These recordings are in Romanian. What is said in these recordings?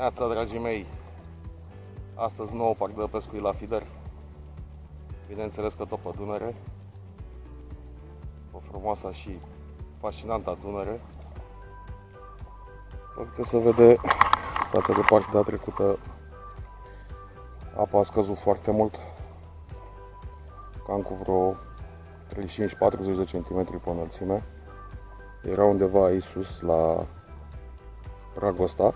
Neața, dragii mei! Astăzi nou parc de pescuit la Fider. Bineînțeles că tot pe Dunăre. O frumoasă și fascinantă Dunăre. Uite se vede, state de partea de trecută, apa a scăzut foarte mult. Cam cu vreo 35-40 de cm pe înălțime. Era undeva aici sus, la pragul ăsta.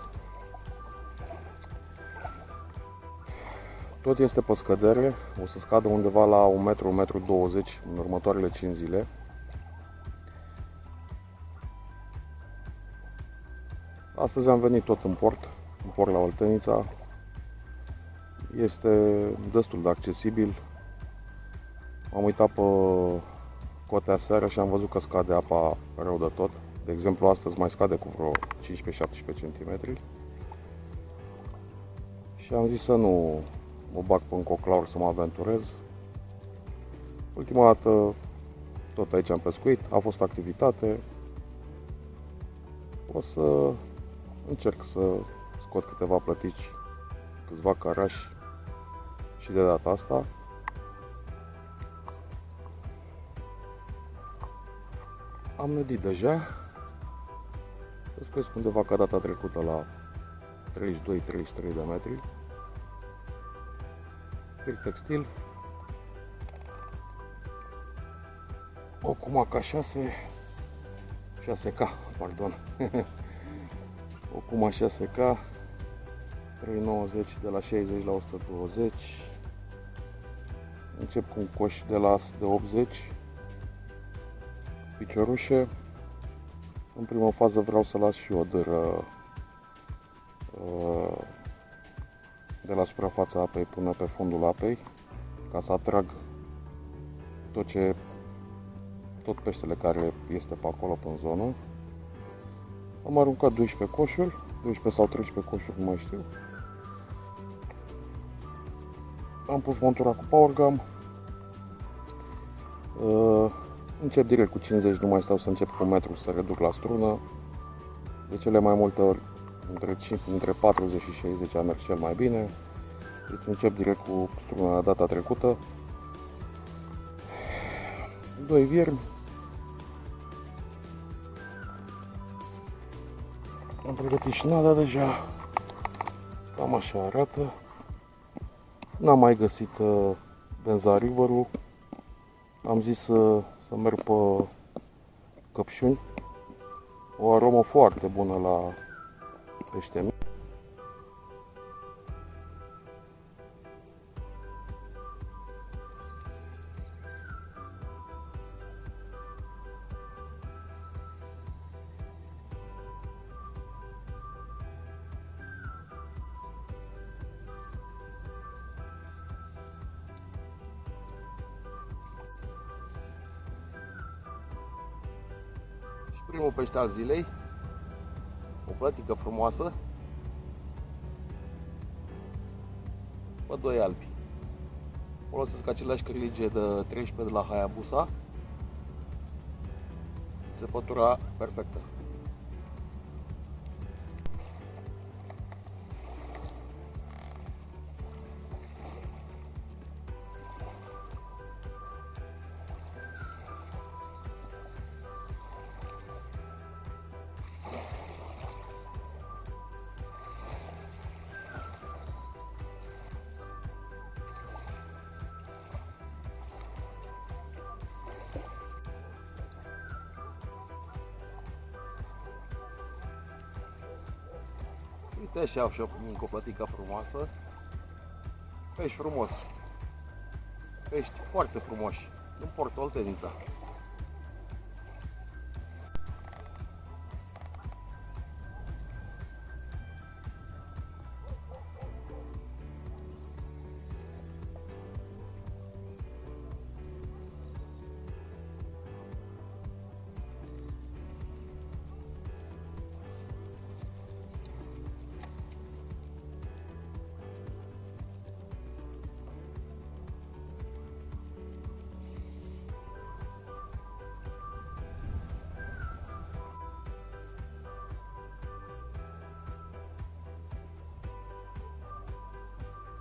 Tot este pe scădere, o să scadă undeva la 1 metru, 1 metru 20 în următoarele 5 zile. Astăzi am venit tot în port, în port la Oltenița. Este destul de accesibil. Am uitat pe cotea seară și am văzut că scade apa rău de tot. De exemplu, astăzi mai scade cu vreo 15-17 cm. Și am zis să nu mă bag pe un coclaur să mă aventurez. Ultima dată tot aici am pescuit, a fost activitate. O să încerc să scot câteva plătici, câțiva carași și de data asta. Am medit deja. Pescuiesc undeva ca data trecută la 32-33 de metri fir textil. O Kumaca 6 6K, pardon. o Kuma 6K 390 de la 60 la 120. Încep cu un coș de la de 80 piciorușe. În prima fază vreau să las și o dâră uh, de la suprafața apei până pe fundul apei ca să atrag tot ce tot peștele care este pe acolo pe în zonă. Am aruncat 12 coșuri, 12 sau 13 coșuri, nu mai știu. Am pus montura cu powergam. Uh, încep direct cu 50, nu mai stau să încep cu metru să reduc la strună. De cele mai multe ori între, 5, între 40 și 60 a mers cel mai bine. Deci încep direct cu struna data trecută. Doi viermi. Am pregătit și nada deja. Cam așa arată. N-am mai găsit uh, benza river Am zis să, să merg pe căpșuni. O aromă foarte bună la pește mic. primul pește al zilei o plătică frumoasă pe doi albi. Folosesc aceleași cârlige de 13 de la Hayabusa. Țepătura perfectă. Uite așa și o mică frumoasă. Pești frumos. Pești foarte frumoși. Nu port Oltenița.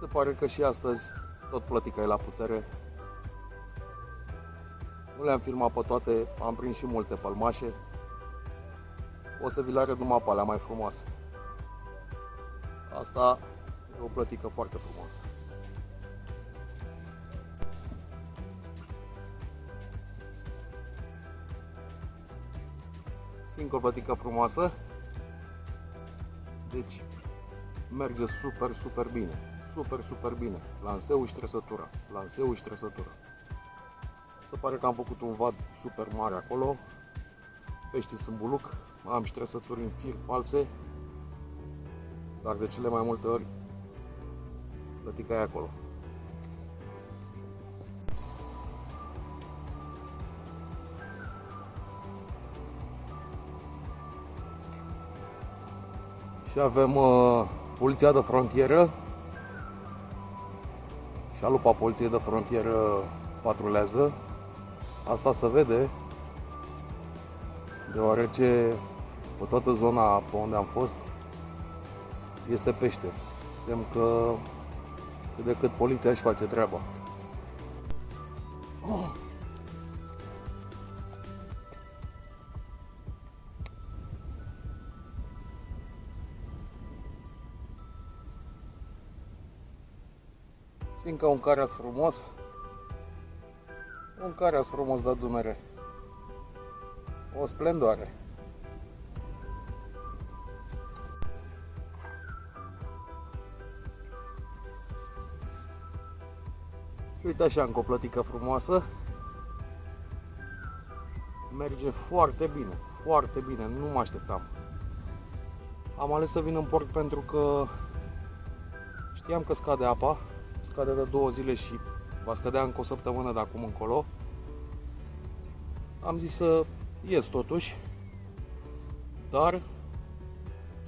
Se pare că și astăzi tot plătica e la putere. Nu le-am filmat pe toate, am prins și multe pălmașe. O să vi le arăt numai pe alea mai frumoase. Asta e o plătică foarte frumoasă. Încă o plătică frumoasă. Deci merge super, super bine. Super, super bine. Lanseu și trăsătura. Lanseu și trăsătura. Se pare că am făcut un vad super mare acolo. Peștii sunt buluc. Am și trăsături în fir false. Dar de cele mai multe ori plătica e acolo. Și avem uh, poliția de frontieră și alupa poliției de frontieră patrulează. Asta se vede deoarece pe toată zona pe unde am fost este pește. Semn că cât de cât poliția își face treaba. Și încă un careas frumos. Un careas frumos de Dunăre. O splendoare. Uite așa, încă o plătică frumoasă. Merge foarte bine, foarte bine, nu mă așteptam. Am ales să vin în port pentru că știam că scade apa, scade de două zile și va scădea încă o săptămână de acum încolo. Am zis să ies totuși, dar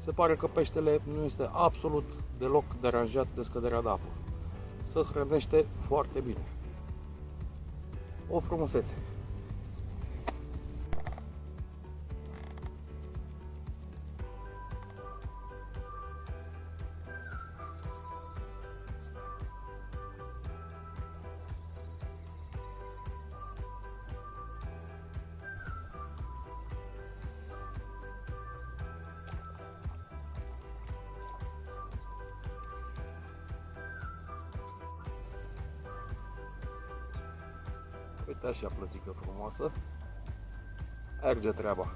se pare că peștele nu este absolut deloc deranjat de scăderea de apă se hrănește foarte bine. O frumusețe. Uite așa plătică frumoasă. Erge treaba.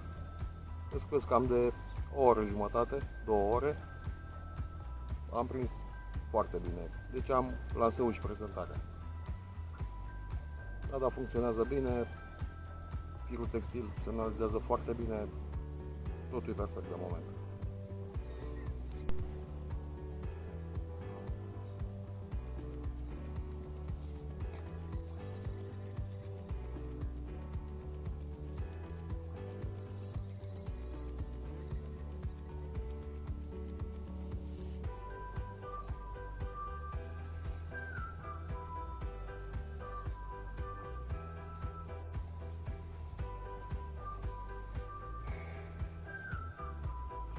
Îți cam de o oră jumătate, două ore. Am prins foarte bine. Deci am lansat și prezentarea. Da, da, funcționează bine. Firul textil se analizează foarte bine. Totul e perfect de moment.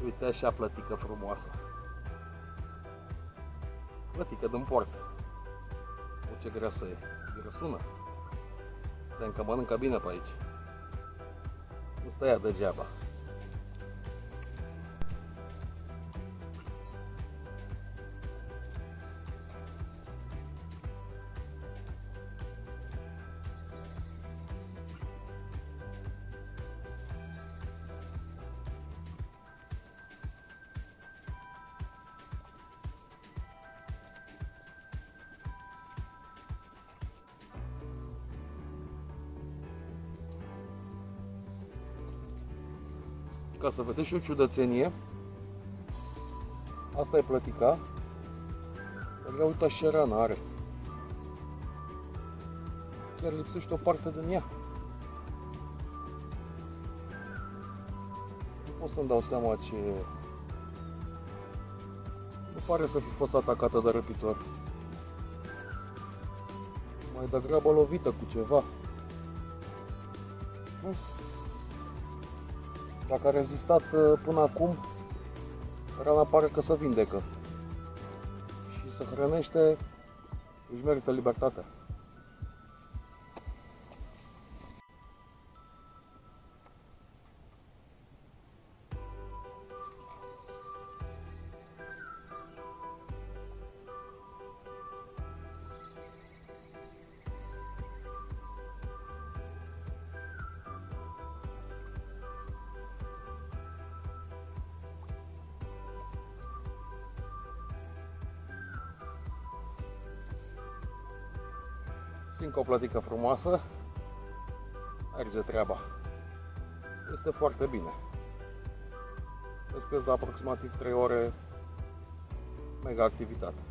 Uite așa plătică frumoasă. Plătică din port. O ce grea să e. Grăsună. Se încă mănâncă bine pe aici. Nu stă degeaba. Să vedeți și o ciudățenie. Asta e plătica. Ia uita și rana are. Chiar lipsește o parte din ea. Nu pot să-mi dau seama ce... Nu pare să fi fost atacată de răpitor. Mai degrabă lovită cu ceva. Dacă a rezistat uh, până acum, rana pare că se vindecă. Și se hrănește, își merită libertatea. Fiindcă o plătică frumoasă, merge treaba. Este foarte bine. Pescuiesc de aproximativ 3 ore, mega activitate.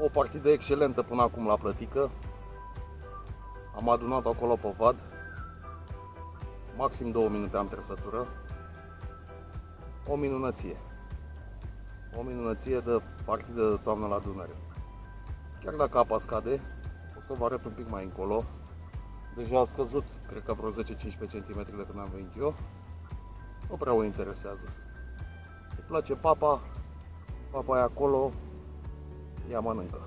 O partidă excelentă până acum la plătică. Am adunat acolo pe vad. Maxim 2 minute am trăsătură. O minunăție. O minunăție de partidă de toamnă la Dunăre. Chiar dacă apa scade, o să vă arăt un pic mai încolo. Deja a scăzut, cred că vreo 10-15 cm de când am venit eu. Nu prea o interesează. Îi place papa, papa e acolo, ea mănâncă.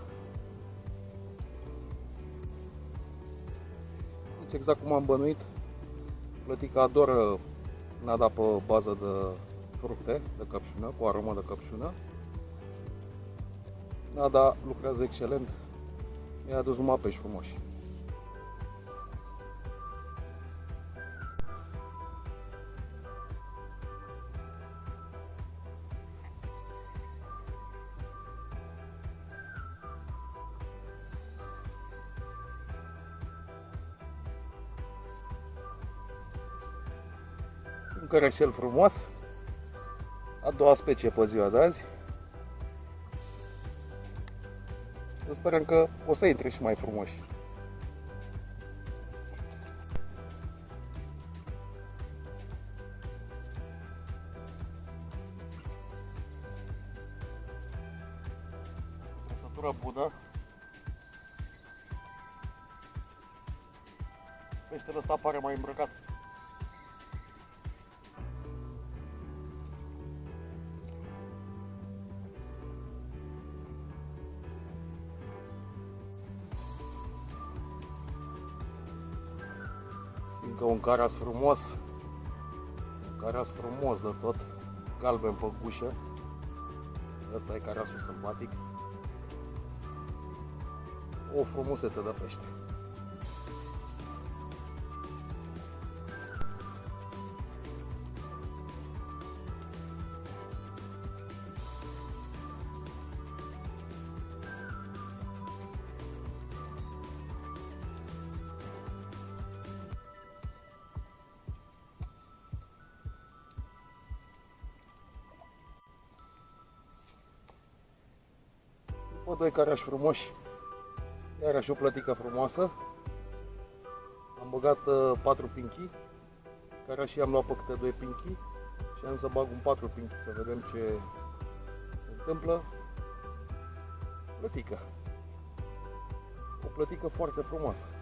Deci exact cum am bănuit, plătica adoră nada pe bază de fructe, de căpșună, cu aromă de căpșună. Nada lucrează excelent, mi-a adus numai pești frumoși. Cărășel frumos, a doua specie pe ziua de azi. Sperăm că o să intre și mai frumoși. Trăsătură bună. Peștele ăsta pare mai îmbrăcat. Încă un caras frumos. Un caras frumos de tot. Galben pe gușă. Ăsta e carasul sălbatic. O frumusețe de pește. După doi carași frumoși, iarăși o plătică frumoasă. Am băgat uh, 4 pinchi, carașii am luat pe câte 2 pinchi și am să bag un 4 pinchi să vedem ce se întâmplă. Plătică. O plătică foarte frumoasă.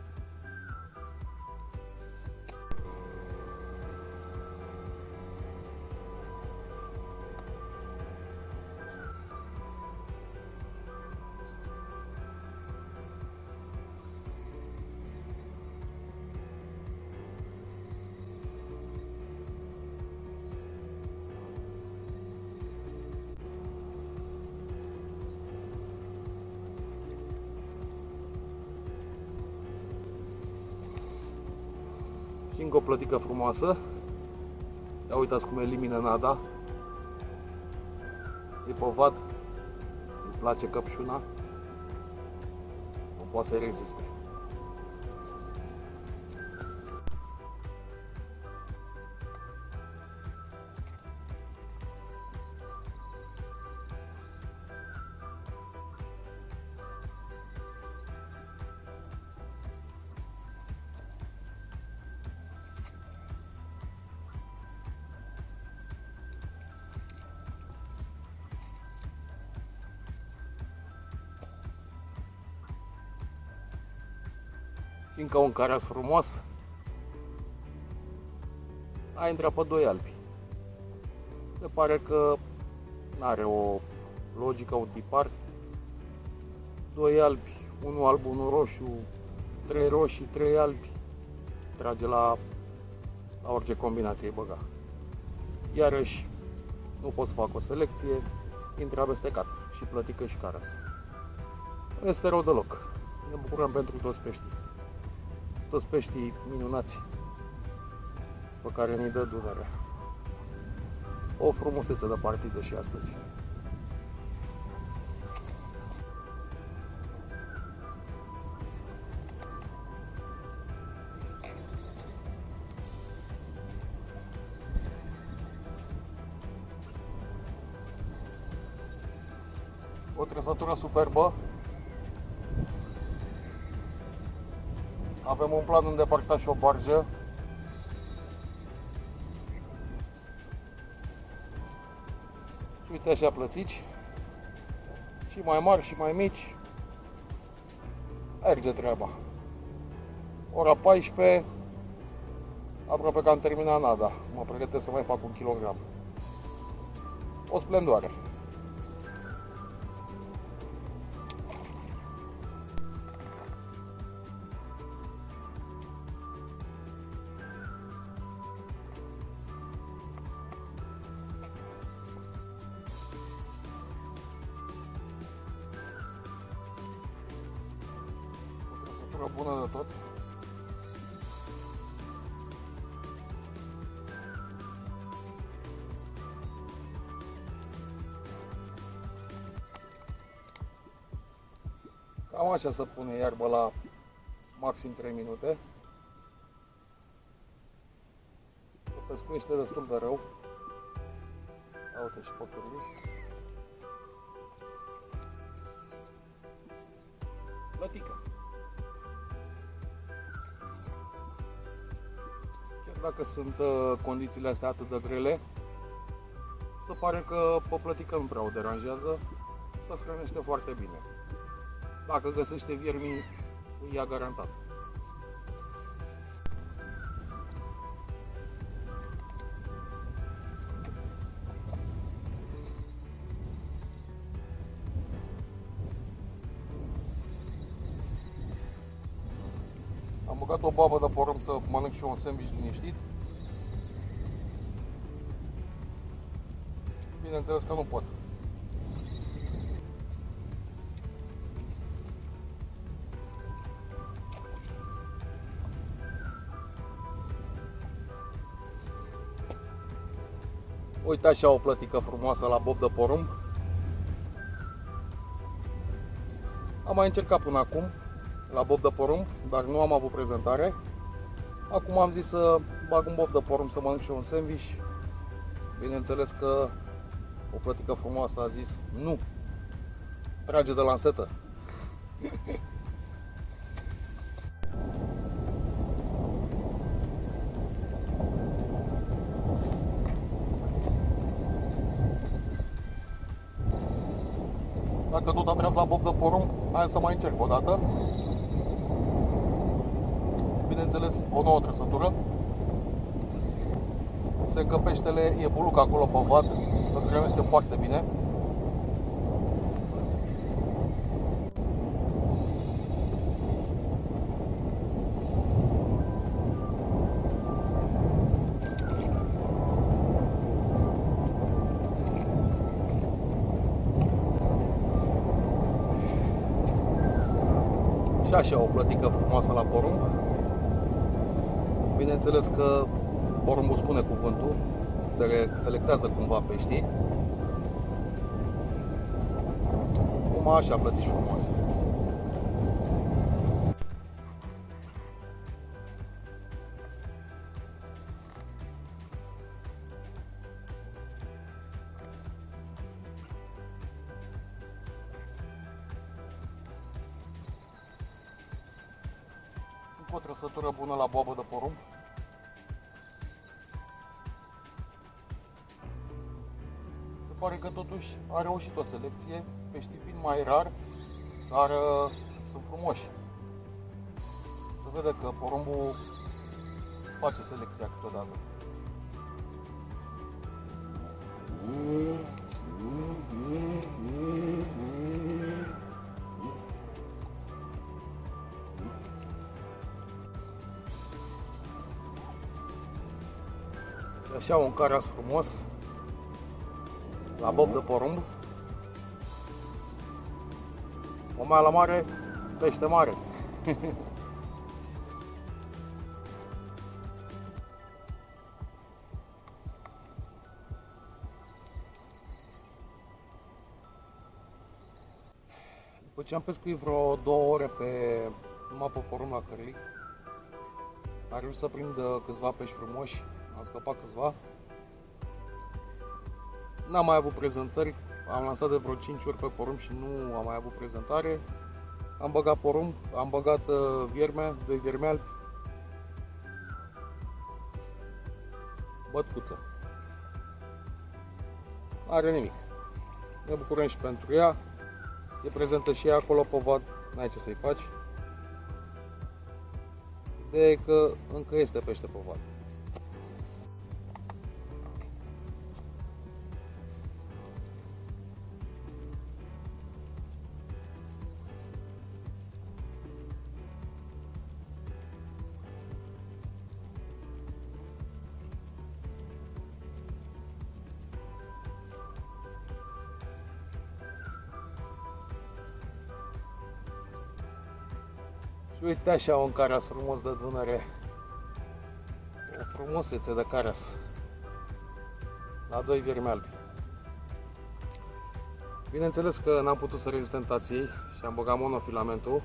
Încă o plătică frumoasă. Ia uitați cum elimină nada. E pe vad. Îi place căpșuna. Nu poate să reziste. Fiindcă un caras frumos, a intrat pe doi albi. Se pare că nu are o logică, un tipar. Doi albi, unul alb, unul roșu, trei roșii, trei albi. Trage la, la orice combinație băga. Iarăși, nu pot să fac o selecție, intră amestecat și plătică și caras. Nu este rău deloc. Ne bucurăm pentru toți peștii. Toți peștii minunați pe care ne dă Dunărea. O frumusețe de partidă și astăzi. O trăsătură superbă. Avem un plan îndepărtat și o bargă. Și uite așa plătici. Și mai mari și mai mici. Merge treaba. Ora 14. Aproape că am terminat nada. Mă pregătesc să mai fac un kilogram. O splendoare. Cam așa se pune iarbă la maxim 3 minute. Se pescuiește destul de rău. Ia uite și păcării. Plătică. Chiar dacă sunt uh, condițiile astea atât de grele, se pare că pe plătică nu prea o deranjează, se hrănește foarte bine. Dacă găsește viermi, îi ia garantat. Am băgat o babă de porumb să mănânc și eu un sandwich liniștit. Bineînțeles că nu pot. Uite așa o plătică frumoasă la bob de porumb. Am mai încercat până acum la bob de porumb, dar nu am avut prezentare. Acum am zis să bag un bob de porumb să mănânc și eu un sandwich. Bineînțeles că o plătică frumoasă a zis nu. Trage de lansetă. Dacă tot am mers la bob de porumb, hai să mai încerc o dată. Bineînțeles, o nouă trăsătură. Se încăpeștele, e buluc acolo pe vad, se hrănește foarte bine. Așa o plătică frumoasă la porumb. Bineînțeles că porumbul spune cuvântul, se selectează cumva peștii. Cum așa plătici frumoase. Totuși a reușit o selecție. Peștii vin mai rar, dar uh, sunt frumoși. Se vede că porumbul face selecția câteodată. Și așa un caras frumos la bob de porumb. O mai la mare, pește mare. După ce am pescuit vreo două ore pe numai pe porumb la cărlic, am reușit să prind câțiva pești frumoși, am scăpat câțiva. N-am mai avut prezentări, am lansat de vreo 5 ori pe porumb și nu am mai avut prezentare. Am băgat porumb, am băgat uh, vierme, doi vierme albi, bătcuță. Are nimic. Ne bucurăm și pentru ea. E prezentă și ea acolo pe vad, n-ai ce să-i faci. Ideea e că încă este pește pe vad. Uite așa un caras frumos de Dunăre. O frumusețe de caras. La doi viermi albi. Bineînțeles că n-am putut să rezist tentației și am băgat monofilamentul.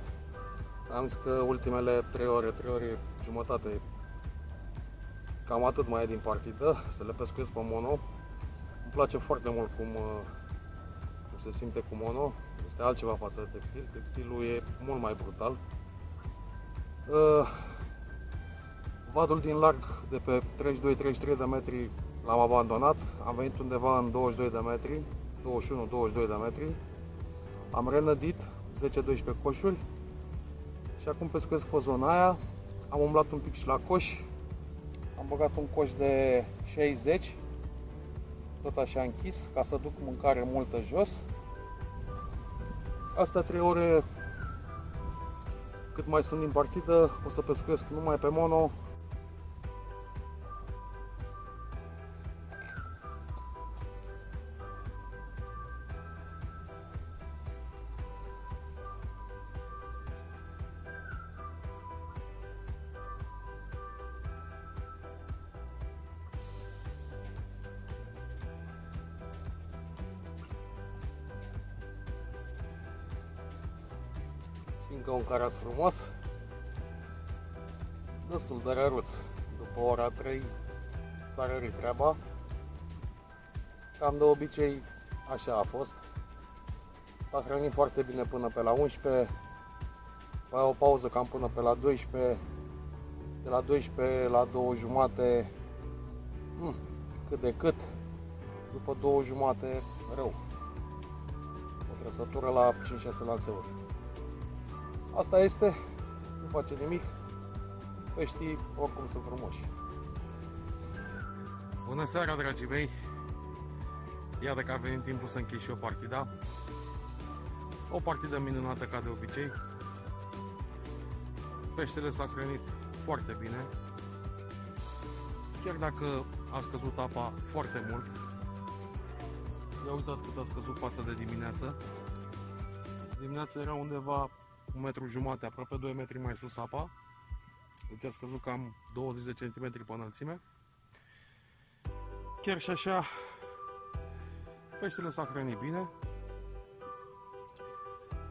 Am zis că ultimele 3 ore, 3 ore jumătate, cam atât mai e din partidă, să le pescuiesc pe mono. Îmi place foarte mult cum, uh, cum se simte cu mono. Este altceva față de textil. Textilul e mult mai brutal. Uh, vadul din larg de pe 32-33 de metri l-am abandonat. Am venit undeva în 22 de metri, 21-22 de metri. Am renădit 10-12 coșuri și acum pescuiesc pe zona aia. Am umblat un pic și la coș. Am băgat un coș de 60, tot așa închis, ca să duc mâncare multă jos. Asta 3 ore cât mai sunt din partidă, o să pescuiesc numai pe mono. Încă un caras frumos, destul de răruț. După ora 3 s-a rărit treaba. Cam de obicei așa a fost. S-a hrănit foarte bine până pe la 11, mai o pauză cam până pe la 12, de la 12 la 2 jumate, hmm, cât de cât, după 2 jumate rău. O trăsătură la 5-6 lanseuri. Asta este, nu face nimic, peștii oricum sunt frumoși. Bună seara, dragii mei! Iată că a venit timpul să închei și o partida. O partidă minunată ca de obicei. Peștele s-a hrănit foarte bine. Chiar dacă a scăzut apa foarte mult. Ia uitați cât a scăzut față de dimineață. Dimineața era undeva un metru jumate, aproape 2 metri mai sus apa. Deci a scăzut cam 20 de centimetri pe înălțime. Chiar și așa, peștele s-a hrănit bine.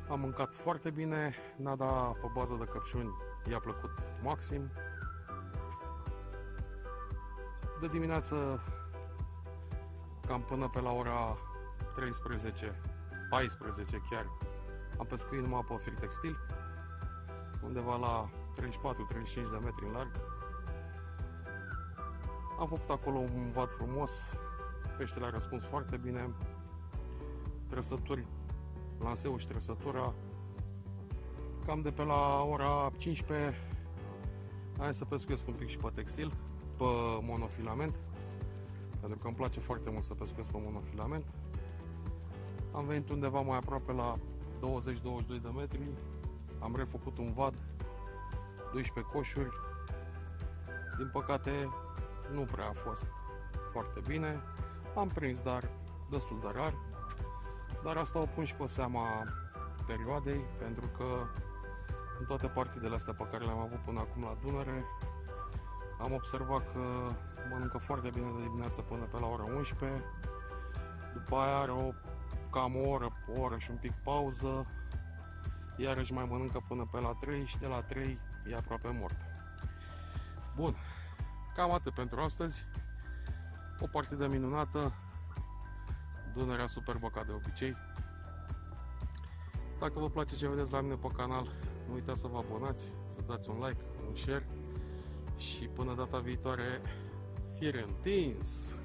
Am mâncat foarte bine, nada pe bază de căpșuni i-a plăcut maxim. De dimineață, cam până pe la ora 13, 14 chiar, am pescuit numai pe fir textil, undeva la 34-35 de metri în larg. Am făcut acolo un vat frumos, peștele a răspuns foarte bine, trăsături, lanseu și trăsătura. Cam de pe la ora 15 Hai să pescuiesc un pic și pe textil, pe monofilament, pentru că îmi place foarte mult să pescuiesc pe monofilament. Am venit undeva mai aproape la 20-22 de metri, am refăcut un vad, 12 coșuri. Din păcate nu prea a fost foarte bine, am prins dar destul de rar, dar asta o pun și pe seama perioadei, pentru că în toate partidele astea pe care le-am avut până acum la Dunăre, am observat că mănâncă foarte bine de dimineață până pe la ora 11, după aia are o cam o oră, o oră și un pic pauză, iarăși mai mănâncă până pe la 3 și de la 3 e aproape mort. Bun, cam atât pentru astăzi. O partidă minunată, Dunărea superbă ca de obicei. Dacă vă place ce vedeți la mine pe canal, nu uitați să vă abonați, să dați un like, un share și până data viitoare, fire întins!